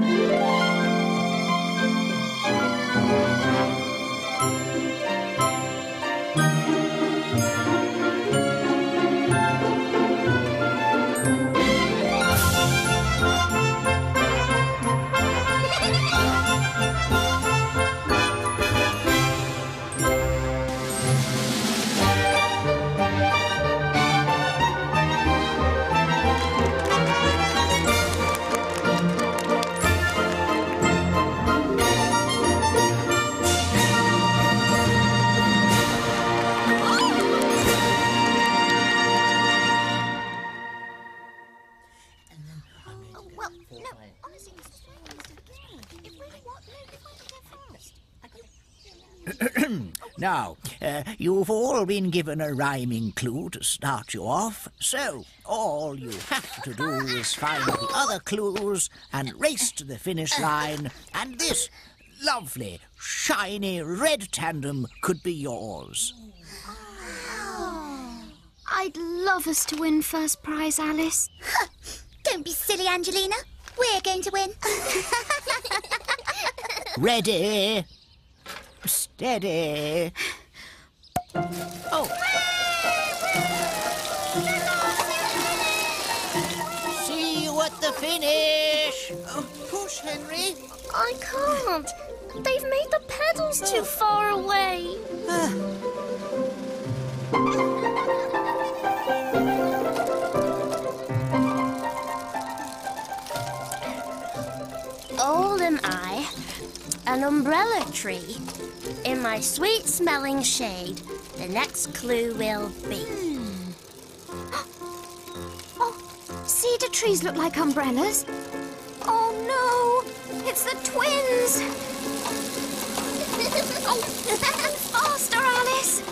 Oh, Now, uh, you've all been given a rhyming clue to start you off, so all you have to do is find the other clues and race to the finish line, and this lovely, shiny red tandem could be yours. I'd love us to win first prize, Alice. Don't be silly, Angelina. We're going to win. Ready? Steady. Oh. See you at the finish. Oh, push, Henry. I can't. They've made the pedals too far away. Ah. Old am I, an umbrella tree. In my sweet smelling shade, the next clue will be. Hmm. Oh, cedar trees look like umbrellas. Oh no, it's the twins. oh, faster, Alice.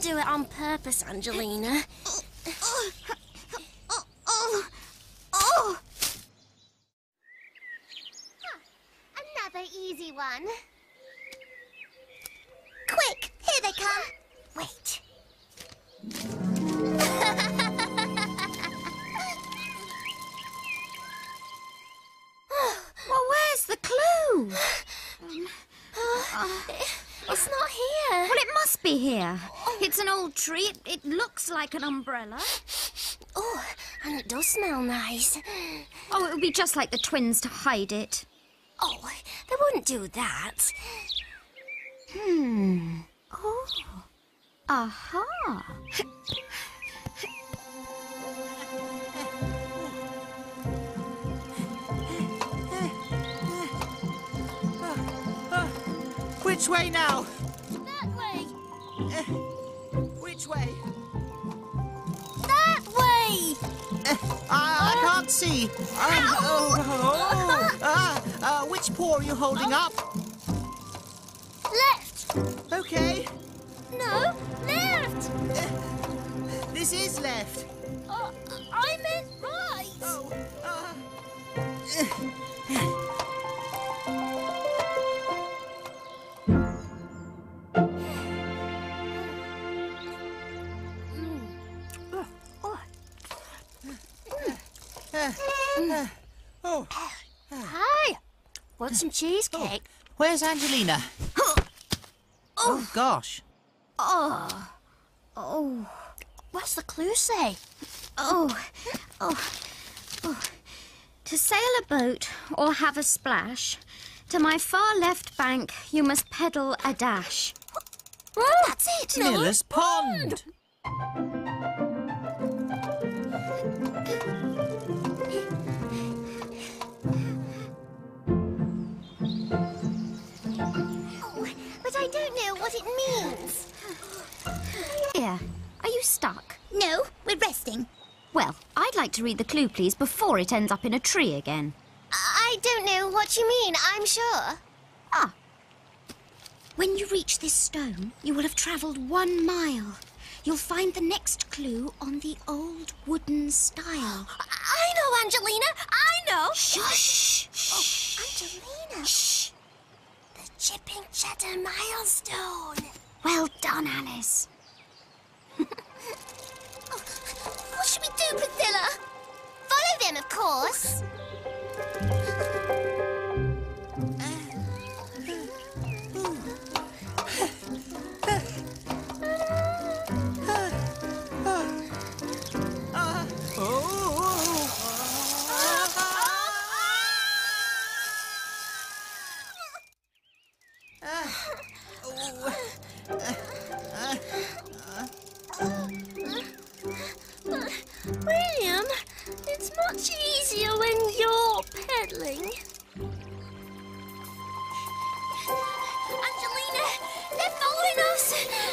Didn't do it on purpose, Angelina. oh, oh, oh. Another easy one. Quick, here they come. Wait. Well, where's the clue? It's not here. Well, it must be here. It's an old tree. It, it looks like an umbrella. Oh, and it does smell nice. Oh, it would be just like the twins to hide it. Oh, they wouldn't do that. Hmm. Oh. Aha. Which way now? That way. Which way? That way. I, I can't see. Um, oh, oh, ah, uh, which paw are you holding up? Left. Okay, No, left. this is left. Uh, I meant right. Oh, oh, Hi. Want some cheesecake? Oh, where's Angelina? Oh. oh gosh. Oh. Oh. What's the clue say? Oh. Oh. Oh. To sail a boat or have a splash, to my far left bank you must pedal a dash. Oh, That's it. Miller's Pond. To read the clue, please, before it ends up in a tree again. I don't know what you mean, I'm sure. Ah, When you reach this stone, you will have travelled one mile. You'll find the next clue on the old wooden stile. I know, Angelina. I know. Shush! Oh, Angelina. Shh. The chipping cheddar milestone. Well done, Alice. Oh, what should we do, Priscilla? Them, of course. Angelina, they're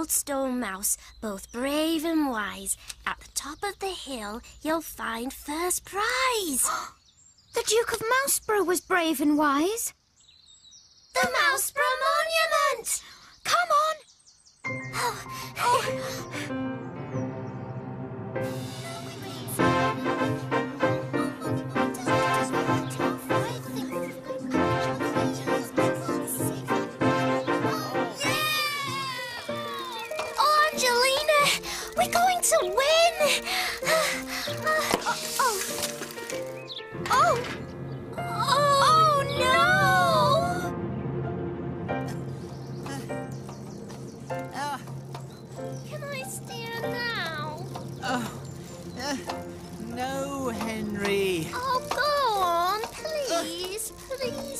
old stone mouse, both brave and wise, at the top of the hill you'll find first prize. The Duke of Mouseborough was brave and wise. the Mouseborough Monument! Come on! Oh, oh. Going to win! oh, oh, oh, Oh, no! Can I steer now? Oh, uh, no, Henry. Oh, go on, please, please,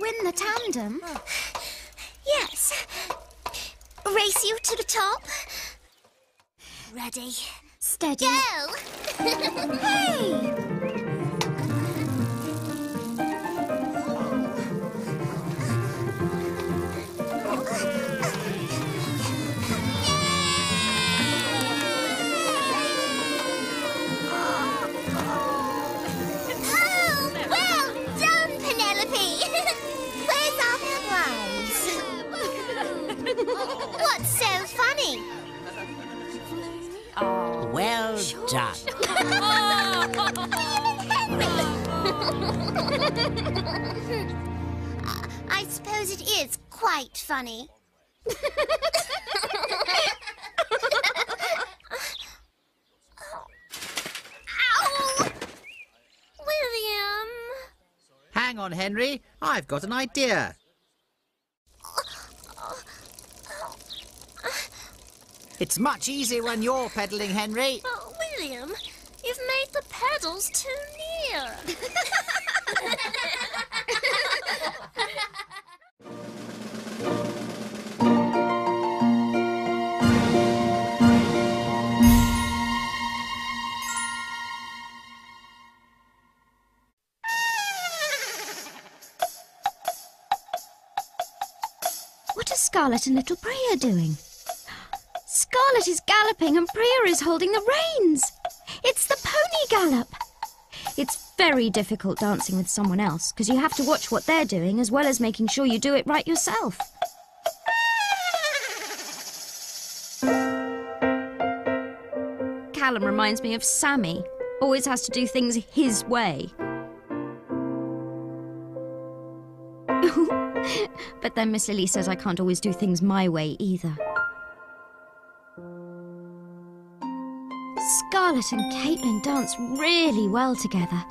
win the tandem. Yes. Race you to the top. Ready. Steady. Go! Hey! I suppose it is quite funny. Ow! William! Hang on, Henry. I've got an idea. It's much easier when you're pedalling, Henry. Oh, William, you've made the pedals too near. What are Scarlet and little Priya doing? Scarlet is galloping and Priya is holding the reins. It's the pony gallop. It's very difficult dancing with someone else because you have to watch what they're doing as well as making sure you do it right yourself. Callum reminds me of Sammy. Always has to do things his way. but then Miss Lily says I can't always do things my way either. Scarlett and Caitlin dance really well together.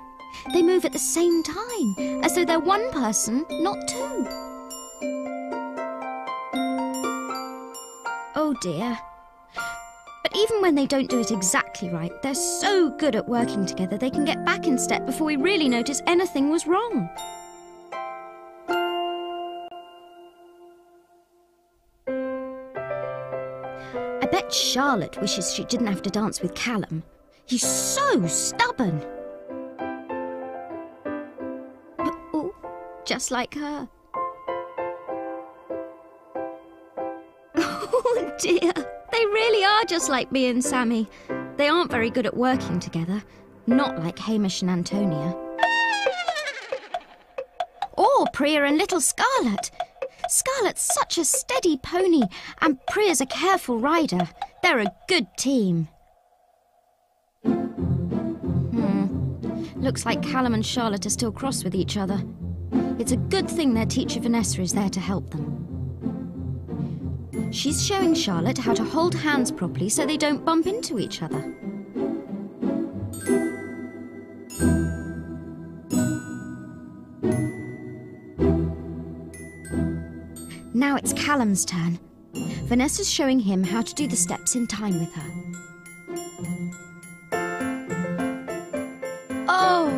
They move at the same time, as though they're one person, not two. Oh dear. But even when they don't do it exactly right, they're so good at working together they can get back in step before we really notice anything was wrong. I bet Charlotte wishes she didn't have to dance with Callum. He's so stubborn. Oh, just like her. Oh dear, they really are just like me and Sammy. They aren't very good at working together, not like Hamish and Antonia. Or Priya and little Scarlet. Scarlet's such a steady pony, and Priya's a careful rider. They're a good team. Looks like Callum and Charlotte are still cross with each other. It's a good thing their teacher Vanessa is there to help them. She's showing Charlotte how to hold hands properly so they don't bump into each other. Now it's Callum's turn. Vanessa's showing him how to do the steps in time with her. Oh,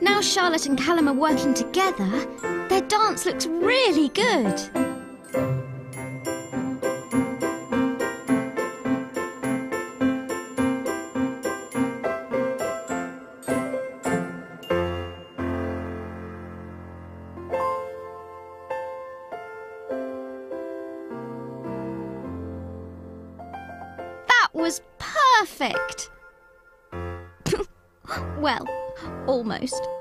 now Charlotte and Callum are working together. Their dance looks really good. That was perfect. well, almost.